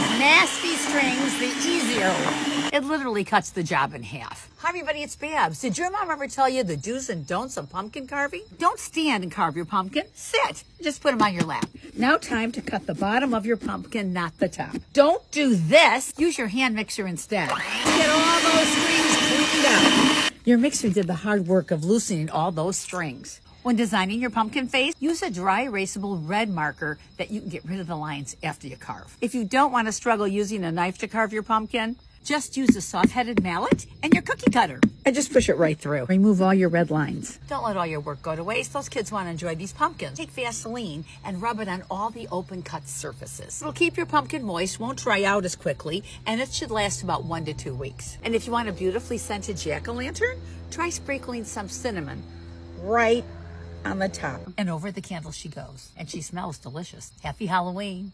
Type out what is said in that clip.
those nasty strings the easier. It literally cuts the job in half. Hi everybody, it's Babs. Did your mom ever tell you the do's and don'ts of pumpkin carving? Don't stand and carve your pumpkin. Sit. Just put them on your lap. Now time to cut the bottom of your pumpkin, not the top. Don't do this. Use your hand mixer instead. Get all those strings cleaned up. Your mixer did the hard work of loosening all those strings. When designing your pumpkin face, use a dry erasable red marker that you can get rid of the lines after you carve. If you don't want to struggle using a knife to carve your pumpkin, just use a soft-headed mallet and your cookie cutter and just push it right through. Remove all your red lines. Don't let all your work go to waste. Those kids want to enjoy these pumpkins. Take Vaseline and rub it on all the open cut surfaces. It'll keep your pumpkin moist, won't dry out as quickly, and it should last about one to two weeks. And if you want a beautifully scented jack-o'-lantern, try sprinkling some cinnamon right on the top. And over the candle she goes. And she smells delicious. Happy Halloween.